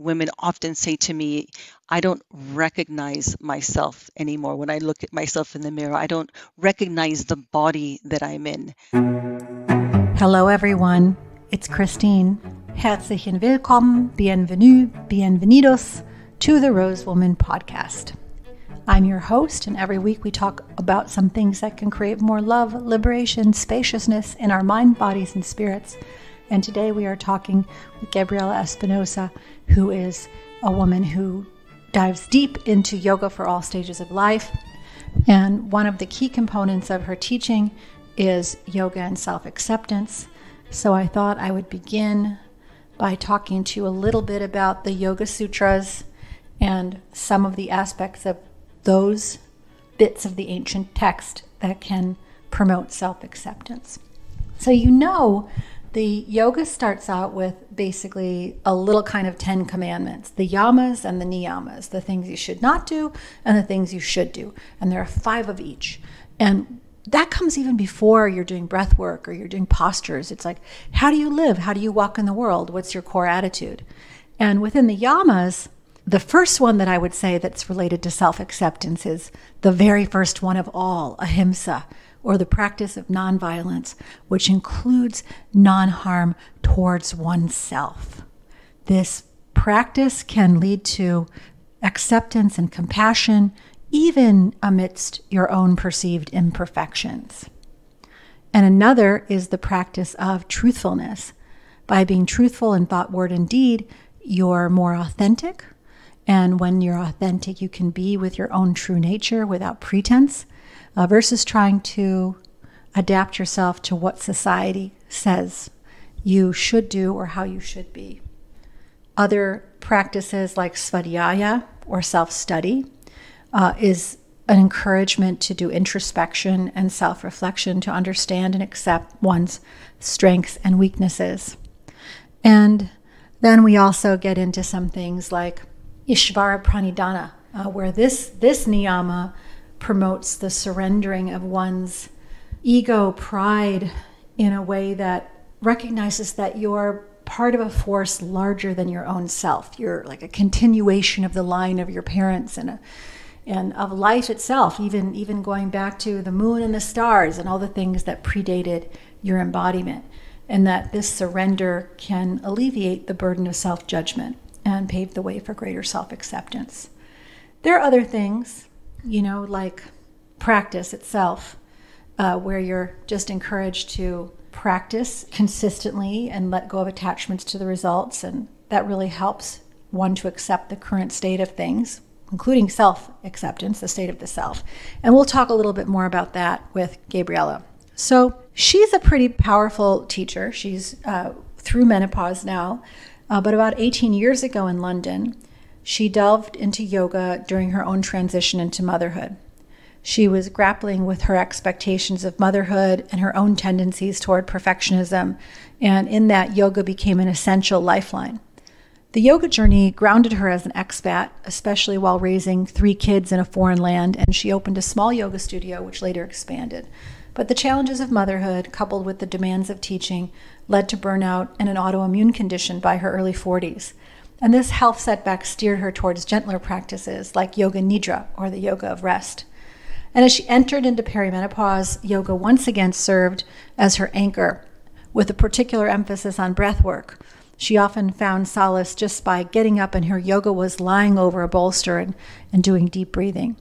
women often say to me, I don't recognize myself anymore. When I look at myself in the mirror, I don't recognize the body that I'm in. Hello, everyone. It's Christine. Herzlichen Willkommen, bienvenue, bienvenidos to the Rose Woman podcast. I'm your host, and every week we talk about some things that can create more love, liberation, spaciousness in our mind, bodies, and spirits. And today we are talking with Gabriella Espinosa, who is a woman who dives deep into yoga for all stages of life. And one of the key components of her teaching is yoga and self acceptance. So I thought I would begin by talking to you a little bit about the Yoga Sutras and some of the aspects of those bits of the ancient text that can promote self acceptance. So, you know the yoga starts out with basically a little kind of 10 commandments the yamas and the niyamas, the things you should not do and the things you should do. And there are five of each. And that comes even before you're doing breath work or you're doing postures. It's like, how do you live? How do you walk in the world? What's your core attitude? And within the yamas, the first one that I would say that's related to self acceptance is the very first one of all, ahimsa, or the practice of nonviolence, which includes non harm towards oneself. This practice can lead to acceptance and compassion, even amidst your own perceived imperfections. And another is the practice of truthfulness. By being truthful in thought, word, and deed, you're more authentic. And when you're authentic, you can be with your own true nature without pretense uh, versus trying to adapt yourself to what society says you should do or how you should be. Other practices like svadhyaya or self study uh, is an encouragement to do introspection and self reflection to understand and accept one's strengths and weaknesses. And then we also get into some things like Ishvara Pranidhana, uh, where this, this niyama promotes the surrendering of one's ego pride in a way that recognizes that you're part of a force larger than your own self. You're like a continuation of the line of your parents and a, and of life itself, even even going back to the moon and the stars and all the things that predated your embodiment. And that this surrender can alleviate the burden of self judgment and pave the way for greater self acceptance. There are other things you know, like practice itself, uh, where you're just encouraged to practice consistently and let go of attachments to the results. And that really helps one to accept the current state of things, including self acceptance, the state of the self. And we'll talk a little bit more about that with Gabriella. So she's a pretty powerful teacher. She's uh, through menopause now. Uh, but about 18 years ago in London, she delved into yoga during her own transition into motherhood. She was grappling with her expectations of motherhood and her own tendencies toward perfectionism, and in that, yoga became an essential lifeline. The yoga journey grounded her as an expat, especially while raising three kids in a foreign land, and she opened a small yoga studio, which later expanded. But the challenges of motherhood, coupled with the demands of teaching, led to burnout and an autoimmune condition by her early 40s. And this health setback steered her towards gentler practices like yoga nidra, or the yoga of rest. And as she entered into perimenopause, yoga once again served as her anchor, with a particular emphasis on breath work. She often found solace just by getting up, and her yoga was lying over a bolster and, and doing deep breathing.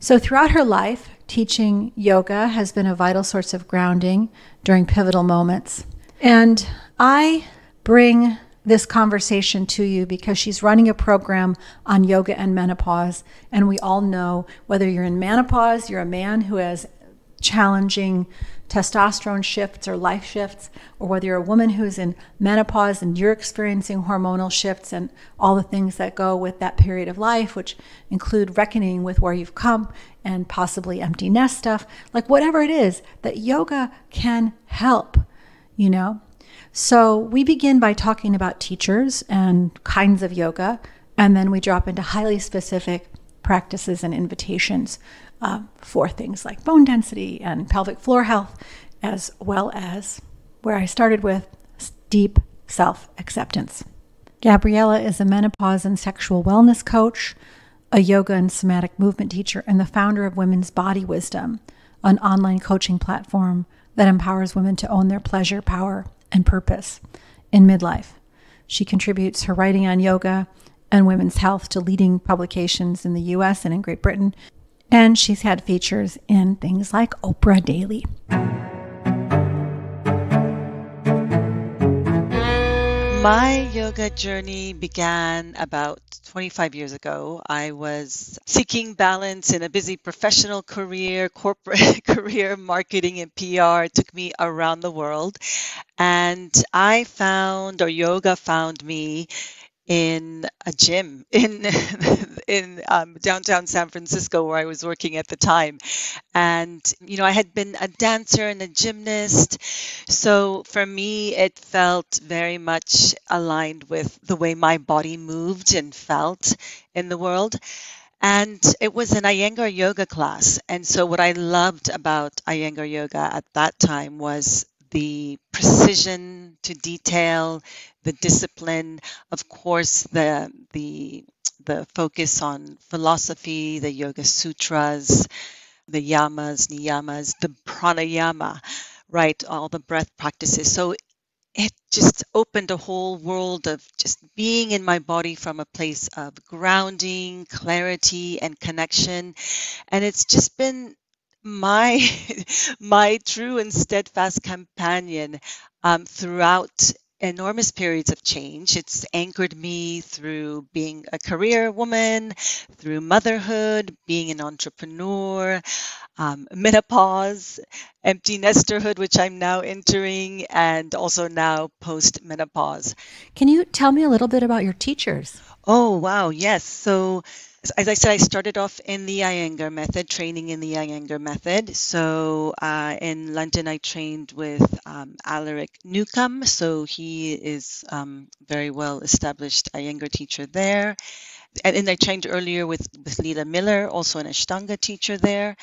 So, throughout her life, teaching yoga has been a vital source of grounding during pivotal moments. And I bring this conversation to you because she's running a program on yoga and menopause. And we all know whether you're in menopause, you're a man who has challenging testosterone shifts or life shifts, or whether you're a woman who's in menopause and you're experiencing hormonal shifts and all the things that go with that period of life, which include reckoning with where you've come and possibly empty nest stuff, like whatever it is, that yoga can help, you know? So we begin by talking about teachers and kinds of yoga, and then we drop into highly specific practices and invitations uh, for things like bone density and pelvic floor health, as well as where I started with deep self acceptance. Gabriella is a menopause and sexual wellness coach, a yoga and somatic movement teacher, and the founder of Women's Body Wisdom, an online coaching platform that empowers women to own their pleasure, power, and purpose in midlife. She contributes her writing on yoga and women's health to leading publications in the US and in Great Britain, and she's had features in things like Oprah Daily. My yoga journey began about 25 years ago. I was seeking balance in a busy professional career, corporate career, marketing and PR. It took me around the world. And I found, or yoga found me in a gym in in um, downtown San Francisco where I was working at the time, and you know I had been a dancer and a gymnast, so for me it felt very much aligned with the way my body moved and felt in the world. And it was an Iyengar yoga class. And so, what I loved about Iyengar yoga at that time was the precision to detail, the discipline, of course, the the the focus on philosophy, the Yoga Sutras, the yamas, niyamas, the pranayama, right? All the breath practices. So it just opened a whole world of just being in my body from a place of grounding, clarity, and connection. And it's just been my my true and steadfast companion um, throughout enormous periods of change. It's anchored me through being a career woman, through motherhood, being an entrepreneur, um, menopause, empty nesterhood, which I'm now entering, and also now post menopause. Can you tell me a little bit about your teachers? Oh, wow. Yes. So, as I said, I started off in the Iyengar method, training in the Iyengar method. So uh, in London, I trained with um, Alaric Newcombe. So he is um, very well established Iyengar teacher there. And, and I trained earlier with, with Leela Miller, also an Ashtanga teacher there.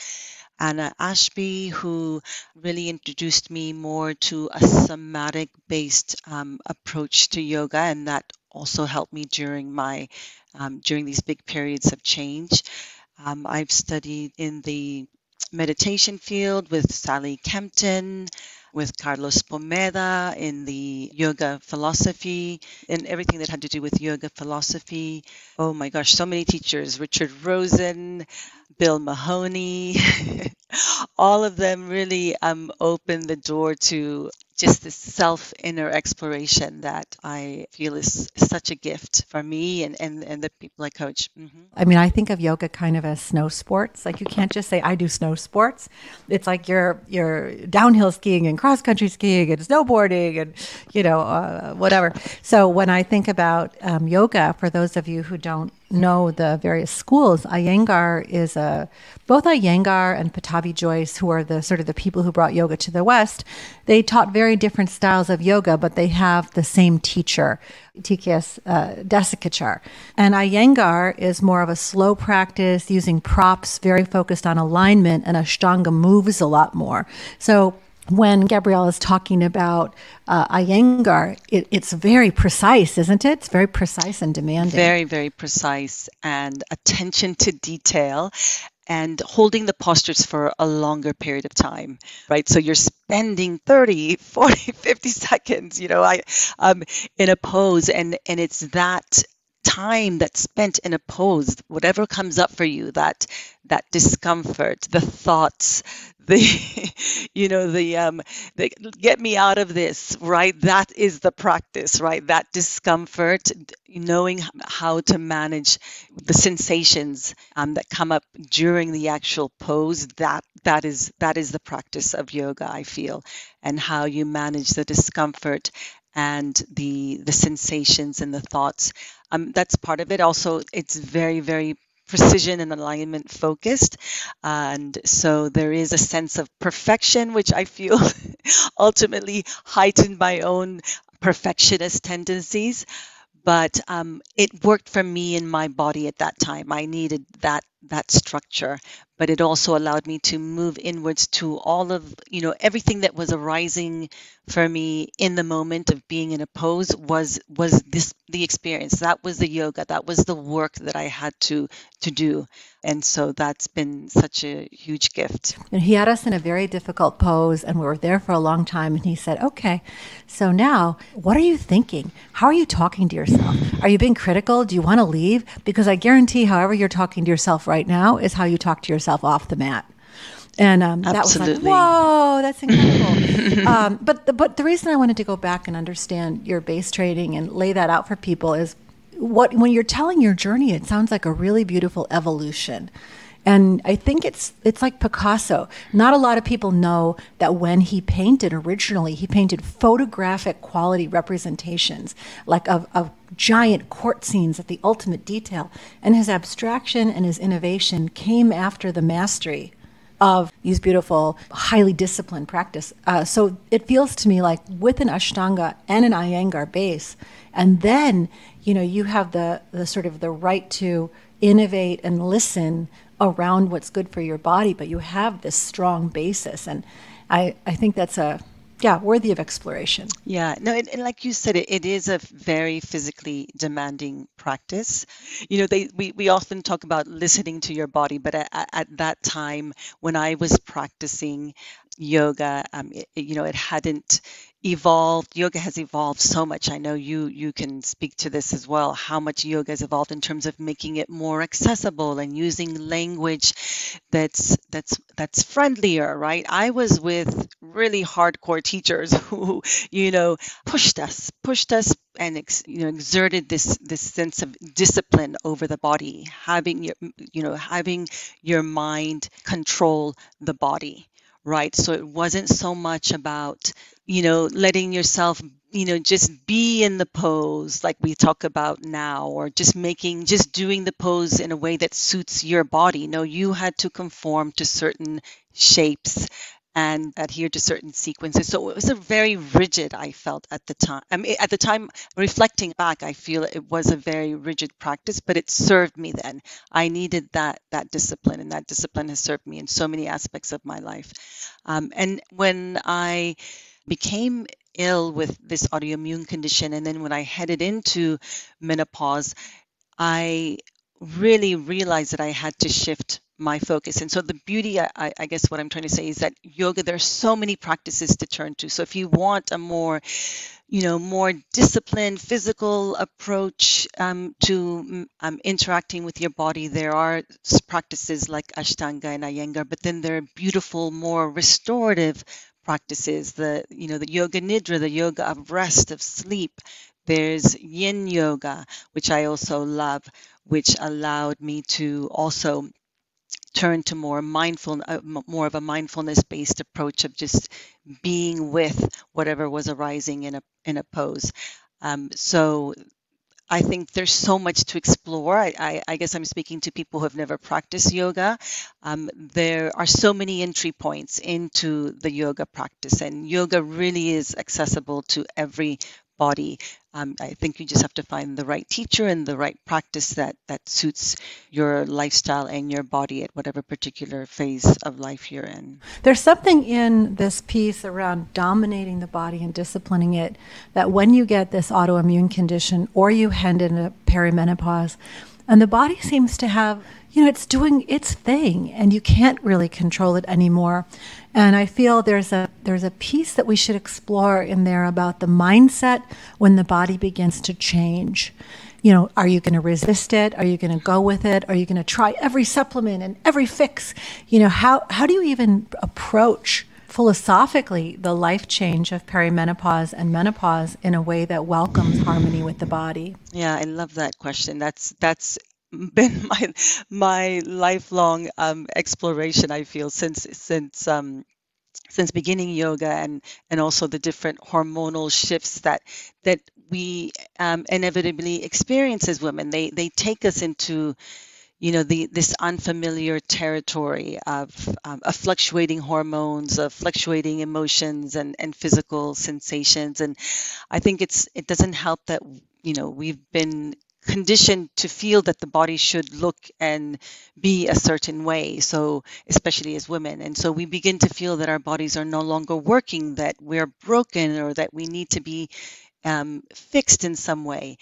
Anna Ashby, who really introduced me more to a somatic based um, approach to yoga, and that also helped me during my um, during these big periods of change. Um, I've studied in the meditation field with Sally Kempton, with Carlos Pomeda in the yoga philosophy and everything that had to do with yoga philosophy. Oh my gosh, so many teachers Richard Rosen, Bill Mahony, all of them really um, opened the door to just this self inner exploration that I feel is such a gift for me and, and, and the people I coach. Mm-hmm. I mean, I think of yoga kind of as snow sports. Like you can't just say I do snow sports. It's like you're you're downhill skiing and cross country skiing and snowboarding and you know uh, whatever. So when I think about um, yoga, for those of you who don't know the various schools, Iyengar is a both Iyengar and Pattabhi Jois, who are the sort of the people who brought yoga to the West. They taught very different styles of yoga, but they have the same teacher, TKS uh, Desikachar. And Iyengar is more of a slow practice using props, very focused on alignment, and Ashtanga moves a lot more. So when Gabrielle is talking about uh, Iyengar, it, it's very precise, isn't it? It's very precise and demanding. Very, very precise and attention to detail and holding the postures for a longer period of time, right? So you're spending 30, 40, 50 seconds, you know, I, um, in a pose and, and it's that time that's spent in a pose whatever comes up for you that that discomfort the thoughts the you know the um the get me out of this right? That is the practice right? That discomfort knowing how to manage the sensations um, that come up during the actual pose that that is that is the practice of yoga i feel and how you manage the discomfort and the the sensations and the thoughts um, that's part of it also it's very very precision and alignment focused. And so there is a sense of perfection, which I feel ultimately heightened my own perfectionist tendencies. But um, it worked for me in my body at that time. I needed that that structure, but it also allowed me to move inwards to all of you know everything that was arising for me in the moment of being in a pose was was this the experience. That was the yoga. That was the work that I had to to do. And so that's been such a huge gift. And he had us in a very difficult pose, and we were there for a long time. And he said, Okay, so now what are you thinking? How are you talking to yourself? Are you being critical? Do you want to leave? Because I guarantee, however you're talking to yourself right now, is how you talk to yourself off the mat. And um, that was like, whoa, that's incredible. um, but the, but the reason I wanted to go back and understand your base trading and lay that out for people is what when you're telling your journey, it sounds like a really beautiful evolution. And I think it's it's like Picasso. Not a lot of people know that when he painted originally, he painted photographic quality representations, like of, of giant court scenes at the ultimate detail. And his abstraction and his innovation came after the mastery of these beautiful, highly disciplined practice. Uh, so it feels to me like with an Ashtanga and an Iyengar base, and then you know you have the the sort of the right to innovate and listen around what's good for your body, but you have this strong basis, and I I think that's a yeah, worthy of exploration. Yeah, no, and, and like you said, it, it is a very physically demanding practice. You know, they we, we often talk about listening to your body, but at, at that time when I was practicing yoga, um, it, you know, it hadn't evolved yoga has evolved so much. I know you you can speak to this as well how much yoga has evolved in terms of making it more accessible and using language that's that's that's friendlier right? I was with really hardcore teachers who you know pushed us pushed us and ex, you know exerted this this sense of discipline over the body having your you know having your mind control the body right so it wasn't so much about you know, letting yourself, you know, just be in the pose like we talk about now, or just making, just doing the pose in a way that suits your body. No, you had to conform to certain shapes and adhere to certain sequences. So it was a very rigid, I felt at the time. I mean, at the time, reflecting back, I feel it was a very rigid practice, but it served me then. I needed that that discipline, and that discipline has served me in so many aspects of my life. Um, and when I became ill with this autoimmune condition. And then when I headed into menopause, I really realized that I had to shift my focus. And so the beauty, I, I, guess what I'm trying to say is that yoga, there's so many practices to turn to. So if you want a more, you know, more disciplined physical approach um, to um, interacting with your body, there are practices like Ashtanga and Iyengar, but then there are beautiful, more restorative practices, the you know the yoga nidra, the yoga of rest, of sleep. There's yin yoga, which I also love, which allowed me to also turn to more mindful, uh, more of a mindfulness-based approach of just being with whatever was arising in a in a pose. Um, so I think there's so much to explore. I, I, I, guess I'm speaking to people who have never practiced yoga. Um, there are so many entry points into the yoga practice, and yoga really is accessible to every body. Um, I think you just have to find the right teacher and the right practice that that suits your lifestyle and your body at whatever particular phase of life you're in. There's something in this piece around dominating the body and disciplining it that when you get this autoimmune condition or you head into perimenopause, and the body seems to have you know, it's doing its thing and you can't really control it anymore. And I feel there's a there's a piece that we should explore in there about the mindset when the body begins to change. You know, are you going to resist it? Are you going to go with it? Are you going to try every supplement and every fix? You know, how how do you even approach philosophically the life change of perimenopause and menopause in a way that welcomes harmony with the body? Yeah, I love that question. That's that's been my my lifelong um, exploration. I feel since since um, since beginning yoga and and also the different hormonal shifts that that we um, inevitably experience as women. They they take us into you know the this unfamiliar territory of, um, of fluctuating hormones of fluctuating emotions and and physical sensations. And i think it's it doesn't help that you know we've been conditioned to feel that the body should look and be a certain way so especially as women. And so we begin to feel that our bodies are no longer working that we're broken or that we need to be um, fixed in some way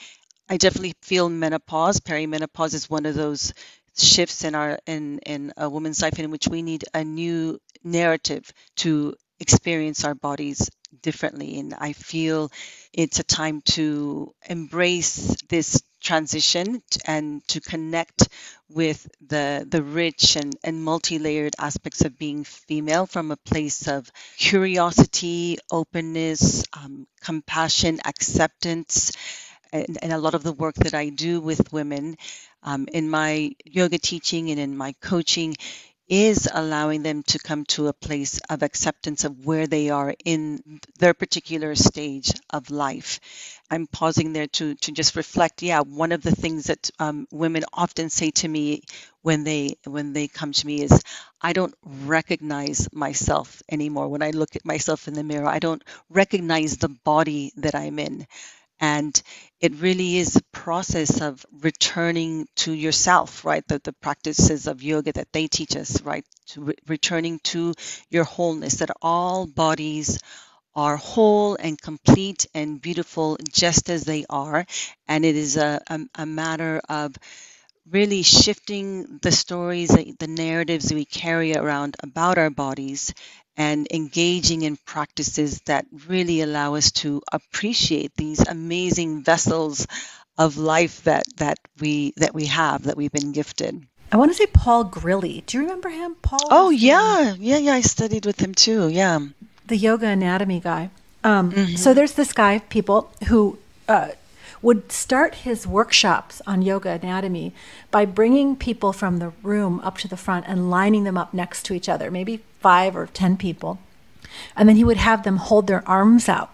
I definitely feel menopause. Perimenopause is one of those shifts in our in in a woman's life in which we need a new narrative to experience our bodies differently and i feel it's a time to embrace this transition and to connect with the the rich and, and multi-layered aspects of being female from a place of curiosity openness um, compassion acceptance and, and, a lot of the work that i do with women um, in my yoga teaching and in my coaching is allowing them to come to a place of acceptance of where they are in their particular stage of life. I'm pausing there to to just reflect. Yeah, one of the things that um, women often say to me when they when they come to me is, I don't recognize myself anymore. When I look at myself in the mirror, I don't recognize the body that I'm in. And it really is a process of returning to yourself, right? The, the practices of yoga that they teach us, right? To re- returning to your wholeness, that all bodies are whole and complete and beautiful just as they are. And it is a, a, a matter of really shifting the stories, the narratives we carry around about our bodies and engaging in practices that really allow us to appreciate these amazing vessels of life that that we that we have that we've been gifted. I want to say Paul Grilley. Do you remember him, Paul? Oh yeah, yeah, yeah. I studied with him too. Yeah, the yoga anatomy guy. Um, mm-hmm. So there's this guy, people who uh, would start his workshops on yoga anatomy by bringing people from the room up to the front and lining them up next to each other, maybe five or ten people. And then he would have them hold their arms out.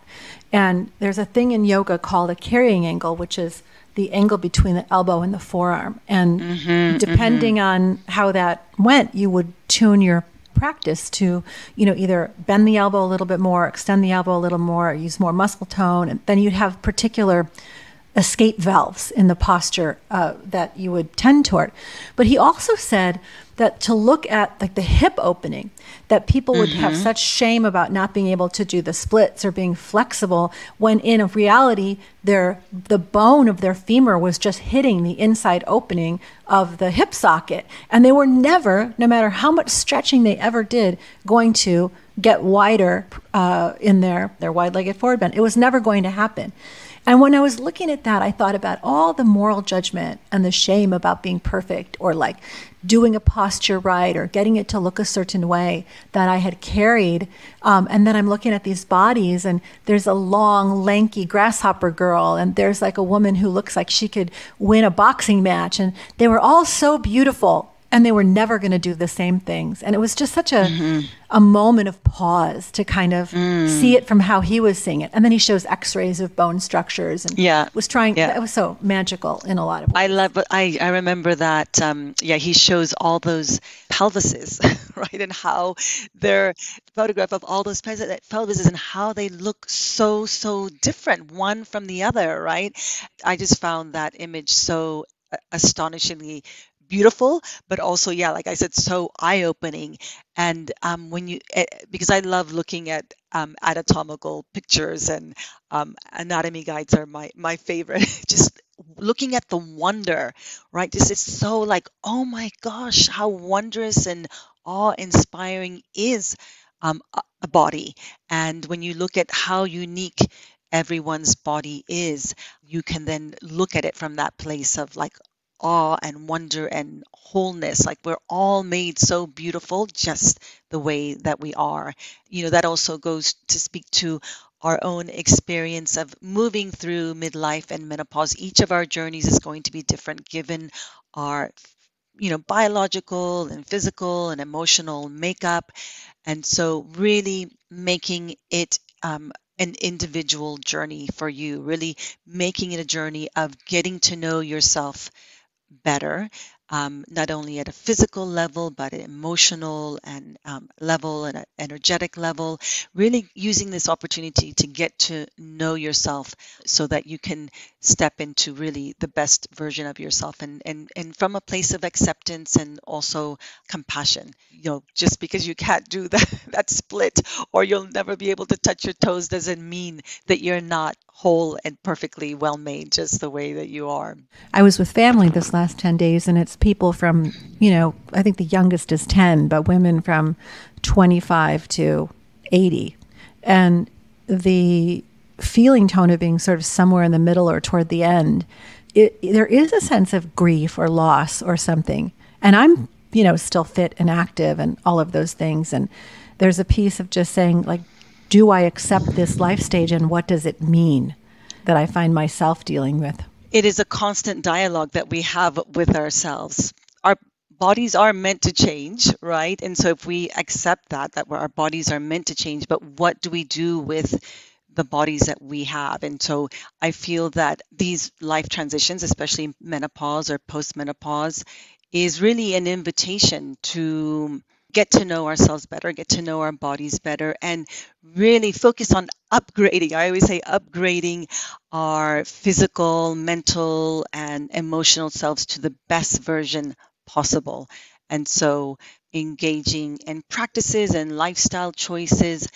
And there's a thing in yoga called a carrying angle, which is the angle between the elbow and the forearm. And mm-hmm, mm-hmm. depending mm-hmm. on how that went, you would tune your practice to, you know, either bend the elbow a little bit more, extend the elbow a little more, use more muscle tone, and then you'd have particular escape valves in the posture uh, that you would tend toward. But he also said that to look at like the hip opening, that people would mm-hmm. have such shame about not being able to do the splits or being flexible, when in reality, their the bone of their femur was just hitting the inside opening of the hip socket, and they were never, no matter how much stretching they ever did, going to get wider uh, in their their wide-legged forward bend. It was never going to happen. And when I was looking at that, I thought about all the moral judgment and the shame about being perfect or like doing a posture right or getting it to look a certain way that I had carried. Um, and then I'm looking at these bodies, and there's a long, lanky grasshopper girl, and there's like a woman who looks like she could win a boxing match. And they were all so beautiful and they were never going to do the same things. And it was just such a mm-hmm. a moment of pause to kind of mm. see it from how he was seeing it. And then he shows X-rays of bone structures and yeah, was trying. Yeah. It was so magical in a lot of ways. I love. I I remember that. Um, yeah, he shows all those pelvises, right, and how their photograph of all those pelvises and how they look so so different one from the other, right? I just found that image so astonishingly beautiful, but also, yeah, like I said, so eye opening. And um, when you, eh, because I love looking at um, anatomical pictures and um, anatomy guides are my my favorite. Just looking at the wonder, right? This is so like, oh my gosh, how wondrous and awe-inspiring is um, a body. And when you look at how unique everyone's body is, you can then look at it from that place of like, awe and wonder and wholeness. Like we're all made so beautiful just the way that we are. You know, that also goes to speak to our own experience of moving through midlife and menopause. Each of our journeys is going to be different given our you know biological and physical and emotional makeup and so really making it um, an individual journey for you really making it a journey of getting to know yourself better, um, not only at a physical level, but an emotional and um, level and an energetic level. Really using this opportunity to get to know yourself so that you can step into really the best version of yourself and, and, and from a place of acceptance and also compassion. You know, just because you can't do that, that split or you'll never be able to touch your toes doesn't mean that you're not whole and perfectly well made just the way that you are. I was with family this last 10 days and it's people from, you know, I think the youngest is 10, but women from 25 to 80. And the feeling tone of being sort of somewhere in the middle or toward the end, it, there is a sense of grief or loss or something. And I'm, you know, still fit and active and all of those things. And there's a piece of just saying, like, do I accept this life stage and what does it mean that I find myself dealing with? It is a constant dialogue that we have with ourselves. Our bodies are meant to change, right? And so if we accept that, that our bodies are meant to change, but what do we do with the bodies that we have. And so I feel that these life transitions, especially menopause or postmenopause, is really an invitation to get to know ourselves better, get to know our bodies better, and really focus on upgrading. I always say upgrading our physical, mental, and emotional selves to the best version possible. And so engaging in practices and lifestyle choices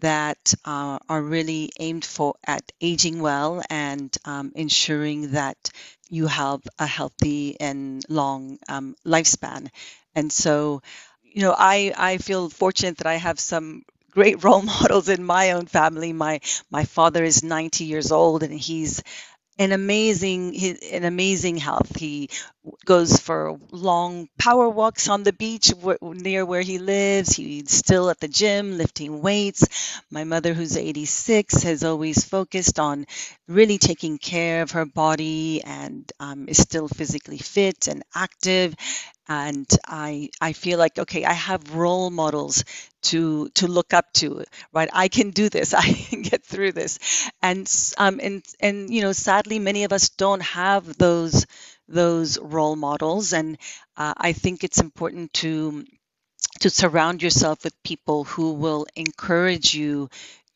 that uh, are really aimed for at aging well and um, ensuring that you have a healthy and long um, lifespan. And so you know, I I feel fortunate that I have some great role models in my own family. My my father is 90 years old and he's an amazing an amazing health. He goes for long power walks on the beach near where he lives. He's still at the gym lifting weights. My mother, who's 86, has always focused on really taking care of her body and um, is still physically fit and active and i i feel like okay i have role models to to look up to right? I can do this. I can get through this. And um and and you know sadly many of us don't have those those role models. And uh, i think it's important to to surround yourself with people who will encourage you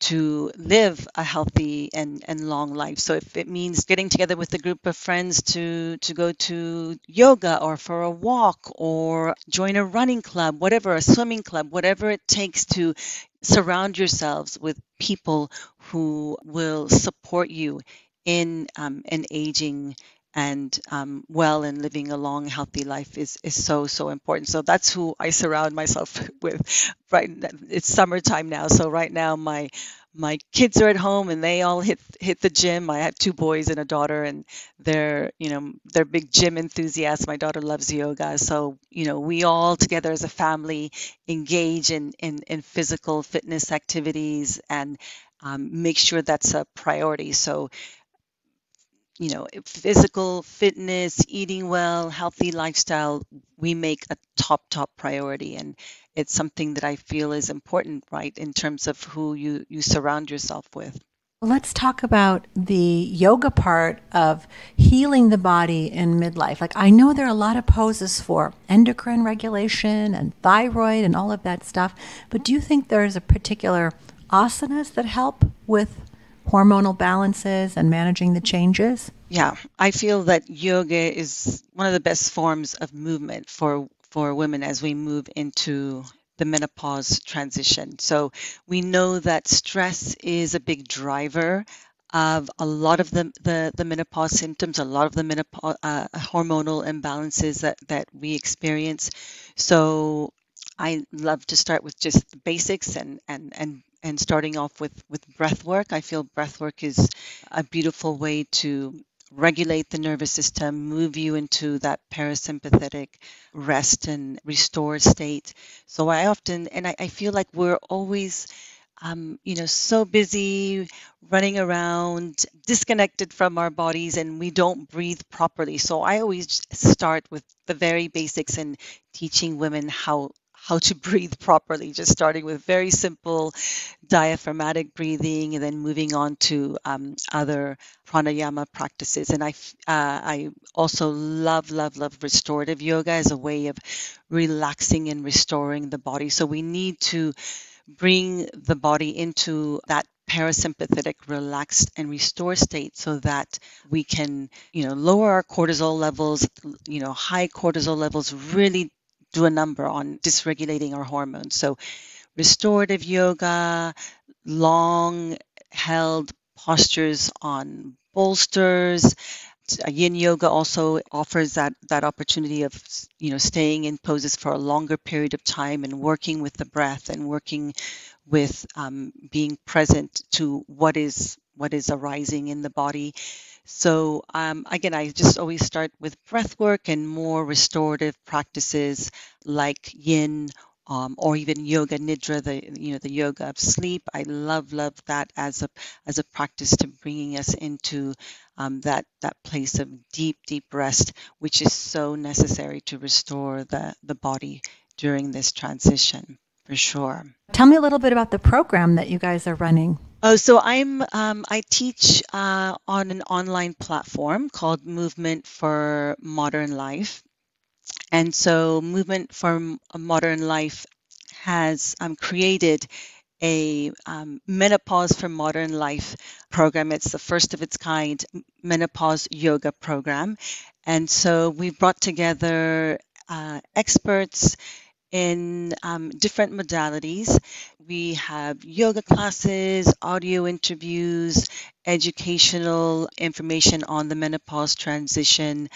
to live a healthy and, and long life. So if it means getting together with a group of friends to to go to yoga or for a walk or join a running club, whatever, a swimming club, whatever it takes to surround yourselves with people who will support you in um, an aging and um, well and living a long healthy life is is so so important. So that's who i surround myself with. Right it's summertime now so right now my my kids are at home and they all hit hit the gym. I have two boys and a daughter and they're you know they're big gym enthusiasts. My daughter loves yoga. So you know we all together as a family engage in in, in physical fitness activities and um, make sure that's a priority. So you know, physical fitness, eating well, healthy lifestyle, we make a top, top priority. And it's something that I feel is important, right, in terms of who you, you surround yourself with. Let's talk about the yoga part of healing the body in midlife. Like, I know there are a lot of poses for endocrine regulation and thyroid and all of that stuff, but do you think there's a particular asanas that help with hormonal balances and managing the changes? Yeah, I feel that yoga is one of the best forms of movement for for women as we move into the menopause transition. So we know that stress is a big driver of a lot of the, the, the menopause symptoms, a lot of the menopause, uh, hormonal imbalances that, that we experience. So I love to start with just the basics and, and, and and starting off with with breath work. I feel breath work is a beautiful way to regulate the nervous system move you into that parasympathetic rest and restore state. So i often and i, I feel like we're always um, you know so busy running around disconnected from our bodies and we don't breathe properly. So i always start with the very basics and teaching women how how to breathe properly, just starting with very simple diaphragmatic breathing and then moving on to um, other pranayama practices. And I, uh, I also love, love, love restorative yoga as a way of relaxing and restoring the body. So we need to bring the body into that parasympathetic relaxed and restore state so that we can you know lower our cortisol levels you know high cortisol levels really do a number on dysregulating our hormones so restorative yoga long held postures on bolsters yin yoga also offers that that opportunity of you know staying in poses for a longer period of time and working with the breath and working with um, being present to what is what is arising in the body. So um, again, I just always start with breath work and more restorative practices like yin um, or even yoga nidra, the you know the yoga of sleep. I love love that as a as a practice to bringing us into um, that that place of deep deep rest, which is so necessary to restore the the body during this transition for sure. Tell me a little bit about the program that you guys are running. Oh, so I'm um, I teach uh, on an online platform called Movement for Modern Life, and so Movement for Modern Life has um, created a um, menopause for modern life program. It's the first of its kind menopause yoga program, and so we've brought together uh, experts in um, different modalities. We have yoga classes, audio interviews, educational information on the menopause transition.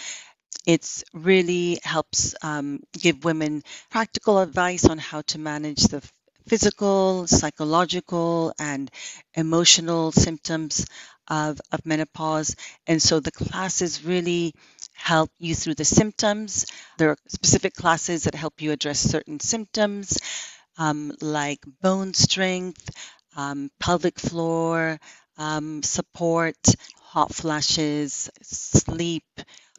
It's really helps um, give women practical advice on how to manage the physical, psychological, and emotional symptoms of, of menopause. And so the classes really help you through the symptoms. There are specific classes that help you address certain symptoms um, like bone strength, um, pelvic floor um, support, hot flashes, sleep,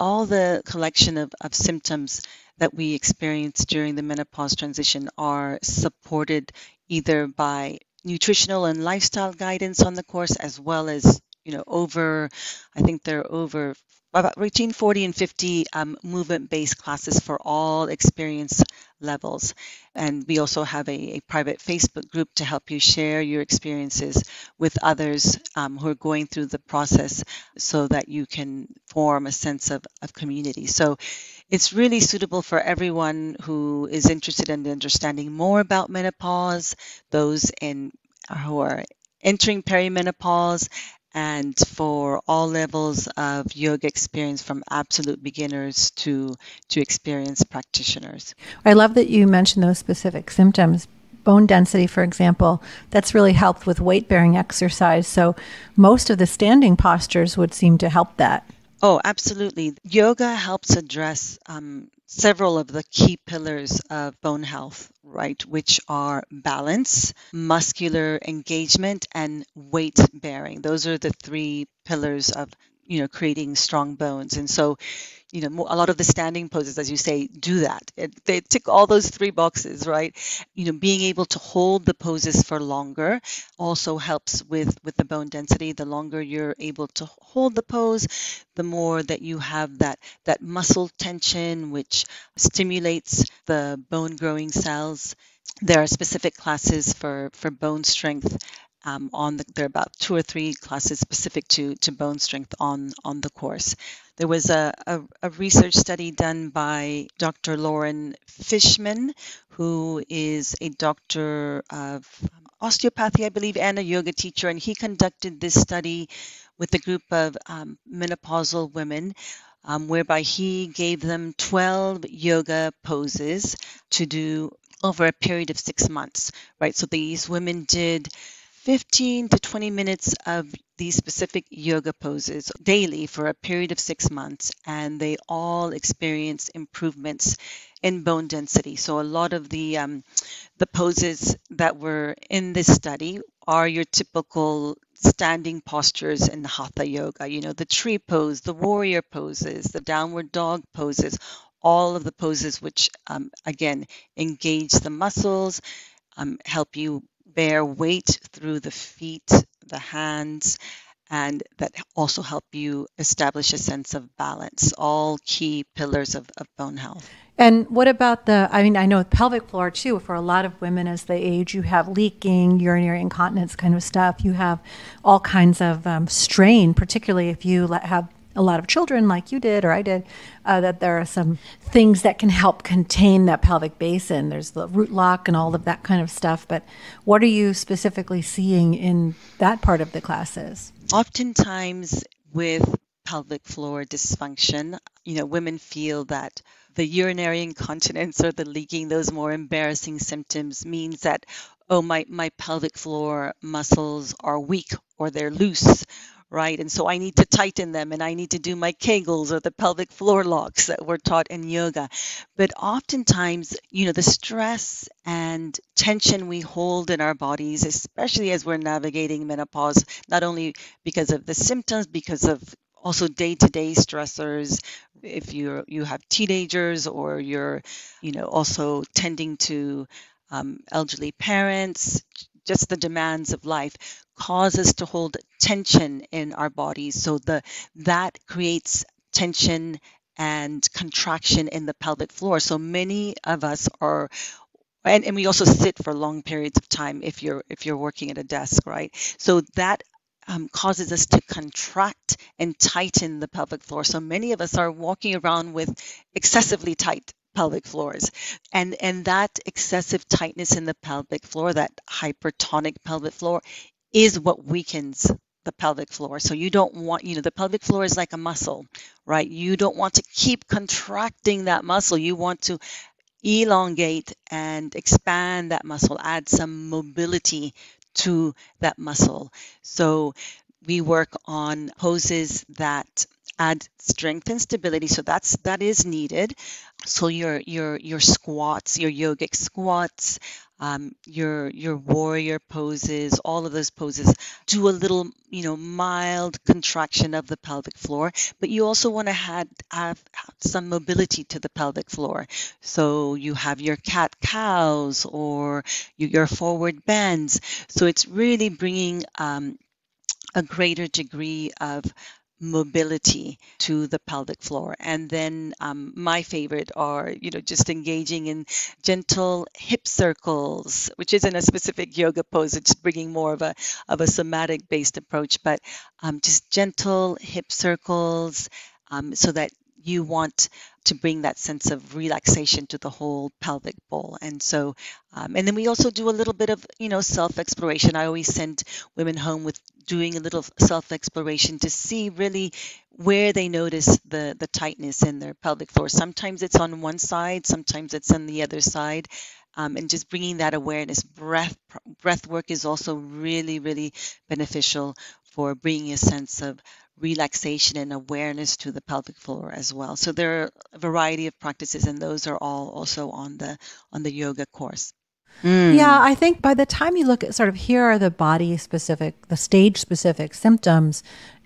all the collection of, of symptoms that we experience during the menopause transition are supported either by nutritional and lifestyle guidance on the course as well as you know over i think there are over about between 40 and 50 um, movement-based classes for all experience levels. And we also have a, a, private Facebook group to help you share your experiences with others um, who are going through the process so that you can form a sense of, of community. So it's really suitable for everyone who is interested in understanding more about menopause, those in who are entering perimenopause and for all levels of yoga experience from absolute beginners to to experienced practitioners. I love that you mentioned those specific symptoms. Bone density, for example, that's really helped with weight bearing exercise. So, most of the standing postures would seem to help that. Oh, absolutely. Yoga helps address um, several of the key pillars of bone health, right, which are balance, muscular engagement, and weight bearing. Those are the three pillars of you know creating strong bones and so you know a lot of the standing poses as you say do that. It, they tick all those three boxes right? You know being able to hold the poses for longer also helps with with the bone density. The longer you're able to hold the pose the more that you have that that muscle tension which stimulates the bone growing cells. There are specific classes for for bone strength um, on the, there are about two or three classes specific to, to bone strength on, on the course. There was a, a, a research study done by Dr. Loren Fishman, who is a doctor of osteopathy, I believe, and a yoga teacher, and he conducted this study with a group of um, menopausal women. Um, whereby he gave them 12 yoga poses to do over a period of six months, right? So these women did 15 to 20 minutes of these specific yoga poses daily for a period of six months, and they all experience improvements in bone density. So a lot of the um, the poses that were in this study are your typical standing postures in hatha yoga. You know, the tree pose, the warrior poses, the downward dog poses, all of the poses, which um, again engage the muscles, um, help you bear weight through the feet, the hands, and that also help you establish a sense of balance. All key pillars of, of bone health. And what about the, I mean, I know pelvic floor too, for a lot of women as they age, you have leaking, urinary incontinence kind of stuff. You have all kinds of um, strain, particularly if you have a lot of children like you did or I did, uh, that there are some things that can help contain that pelvic basin. There's the root lock and all of that kind of stuff. But what are you specifically seeing in that part of the classes? Oftentimes, with pelvic floor dysfunction, you know, women feel that the urinary incontinence or the leaking, those more embarrassing symptoms, means that, oh, my, my pelvic floor muscles are weak or they're loose right? And so I need to tighten them and I need to do my kegels or the pelvic floor locks that we're taught in yoga. But oftentimes, you know, the stress and tension we hold in our bodies, especially as we're navigating menopause, not only because of the symptoms, because of also day-to-day stressors if you you have teenagers or you're you know also tending to um, elderly parents just the demands of life cause us to hold tension in our bodies. So the that creates tension and contraction in the pelvic floor. So many of us are and, and we also sit for long periods of time if you're if you're working at a desk right? So that um, causes us to contract and tighten the pelvic floor. So many of us are walking around with excessively tight pelvic floors. And and that excessive tightness in the pelvic floor, that hypertonic pelvic floor is what weakens the pelvic floor. So you don't want, you know, the pelvic floor is like a muscle, right? You don't want to keep contracting that muscle. You want to elongate and expand that muscle, add some mobility to that muscle. So we work on poses that add strength and stability. So that's that is needed. So your your your squats your yogic squats um, your your warrior poses all of those poses do a little you know mild contraction of the pelvic floor but you also want to have, have, some mobility to the pelvic floor. So you have your cat cows or your forward bends. So it's really bringing um, a greater degree of mobility to the pelvic floor. And then um, my favorite are, you know, just engaging in gentle hip circles, which isn't a specific yoga pose. It's bringing more of a of a somatic based approach, but um, just gentle hip circles um, so that you want to bring that sense of relaxation to the whole pelvic bowl. And so, um, and then we also do a little bit of, you know, self exploration. I always send women home with doing a little self exploration to see really where they notice the, the tightness in their pelvic floor. Sometimes it's on one side, sometimes it's on the other side. Um, and just bringing that awareness breath breath work is also really really beneficial for bringing a sense of relaxation and awareness to the pelvic floor as well. So there are a variety of practices, and those are all also on the on the yoga course. Mm. Yeah, I think by the time you look at sort of here are the body specific, the stage specific symptoms,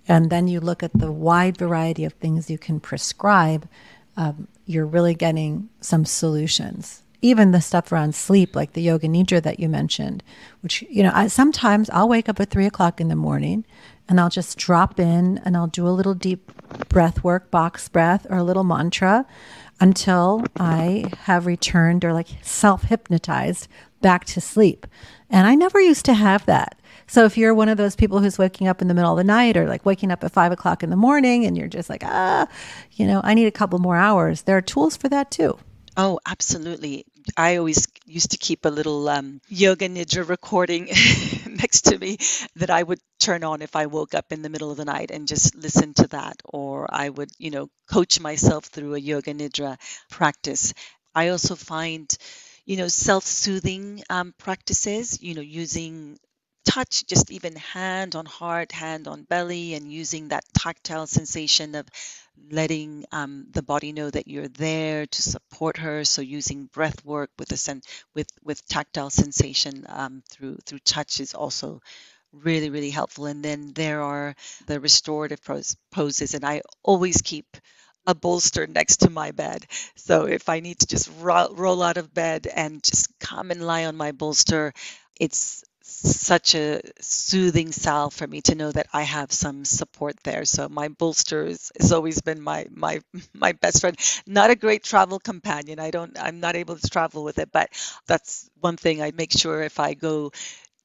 and then you look at the wide variety of things you can prescribe, um, you're really getting some solutions. Even the stuff around sleep, like the yoga nidra that you mentioned, which you know, I, sometimes I'll wake up at three o'clock in the morning and I'll just drop in and I'll do a little deep breath work, box breath, or a little mantra until I have returned or like self hypnotized back to sleep. And I never used to have that. So if you're one of those people who's waking up in the middle of the night or like waking up at five o'clock in the morning and you're just like, ah, you know, I need a couple more hours, there are tools for that too. Oh, absolutely. I always used to keep a little um, yoga nidra recording next to me that I would turn on if I woke up in the middle of the night and just listen to that, or I would, you know, coach myself through a yoga nidra practice. I also find, you know, self-soothing um, practices, you know, using touch, just even hand on heart, hand on belly, and using that tactile sensation of letting um, the body know that you're there to support her. So using breath work with a sen- with with tactile sensation um, through through touch is also really really helpful. And then there are the restorative poses, and I always keep a bolster next to my bed. So if I need to just ro- roll out of bed and just come and lie on my bolster, it's such a soothing salve for me to know that I have some support there. So my bolster is, has always been my my my best friend. Not a great travel companion. I don't I'm not able to travel with it, but that's one thing I make sure if I go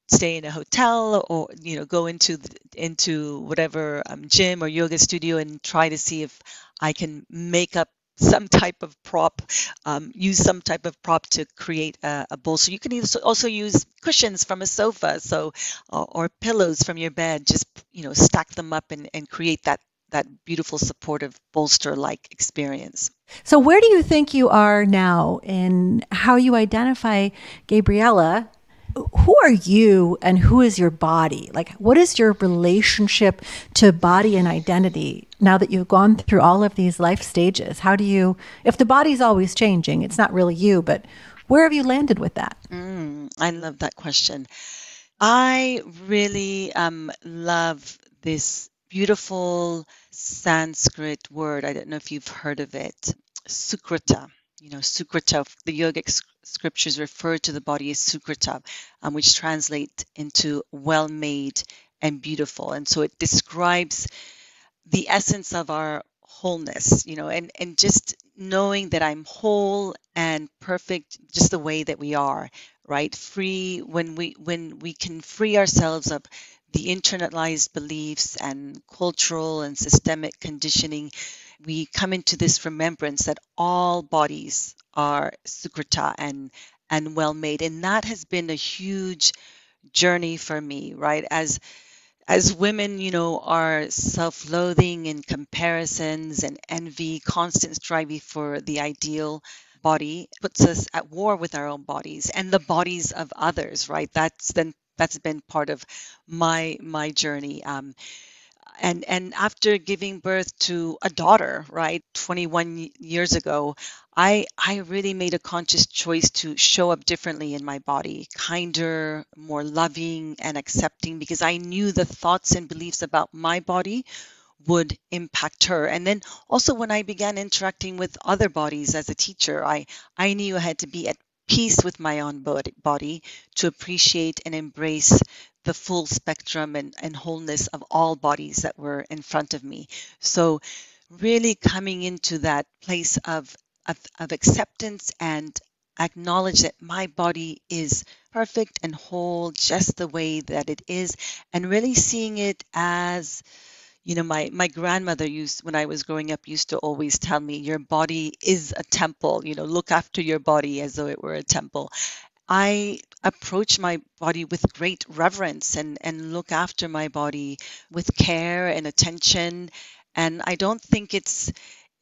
stay in a hotel or you know go into the, into whatever um, gym or yoga studio and try to see if I can make up some type of prop, um, use some type of prop to create a, a bowl. So you can also use cushions from a sofa, so or, or pillows from your bed. Just you know, stack them up and, and create that that beautiful supportive bolster like experience. So where do you think you are now in how you identify Gabriella who are you and who is your body? Like, what is your relationship to body and identity now that you've gone through all of these life stages? How do you, if the body's always changing, it's not really you, but where have you landed with that? Mm, I love that question. I really um, love this beautiful Sanskrit word. I don't know if you've heard of it, Sukrita. You know, Sukrita, the yogic scriptures refer to the body as sukrita, um, which translate into well made and beautiful. And so it describes the essence of our wholeness, you know, and, and just knowing that I'm whole and perfect just the way that we are, right? Free when we when we can free ourselves of the internalized beliefs and cultural and systemic conditioning, we come into this remembrance that all bodies are sukrita and and well made and that has been a huge journey for me right? As as women you know are self-loathing and comparisons and envy constant striving for the ideal body puts us at war with our own bodies and the bodies of others right? That's then that's been part of my my journey. Um, and and after giving birth to a daughter right 21 years ago i i really made a conscious choice to show up differently in my body kinder more loving and accepting because i knew the thoughts and beliefs about my body would impact her. And then also when i began interacting with other bodies as a teacher i i knew i had to be at peace with my own body to appreciate and embrace the full spectrum and, and wholeness of all bodies that were in front of me. So, really coming into that place of, of, of acceptance and acknowledge that my body is perfect and whole just the way that it is, and really seeing it as you know my my grandmother used when i was growing up used to always tell me your body is a temple you know look after your body as though it were a temple I approach my body with great reverence and, and look after my body with care and attention. And I don't think it's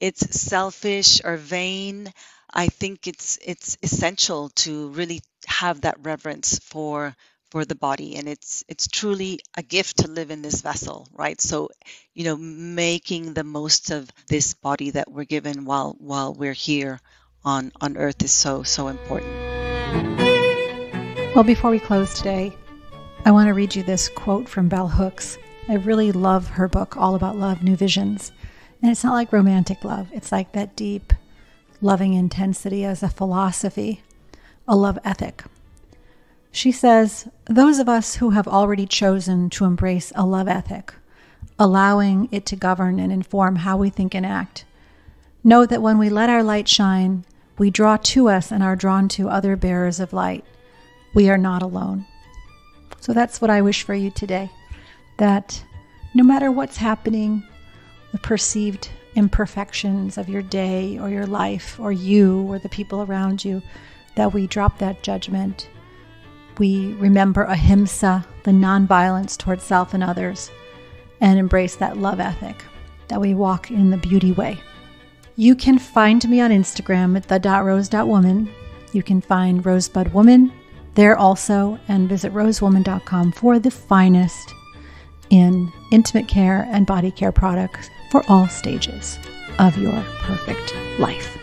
it's selfish or vain. I think it's it's essential to really have that reverence for for the body and it's it's truly a gift to live in this vessel right so you know making the most of this body that we're given while while we're here on on earth is so so important well, before we close today, I want to read you this quote from Bell Hooks. I really love her book, All About Love New Visions. And it's not like romantic love, it's like that deep, loving intensity as a philosophy, a love ethic. She says, Those of us who have already chosen to embrace a love ethic, allowing it to govern and inform how we think and act, know that when we let our light shine, we draw to us and are drawn to other bearers of light we are not alone. So that's what I wish for you today that no matter what's happening, the perceived imperfections of your day or your life or you or the people around you, that we drop that judgment. We remember ahimsa, the nonviolence towards self and others, and embrace that love ethic, that we walk in the beauty way. You can find me on Instagram at the.rose.woman. You can find Rosebud Woman there also, and visit rosewoman.com for the finest in intimate care and body care products for all stages of your perfect life.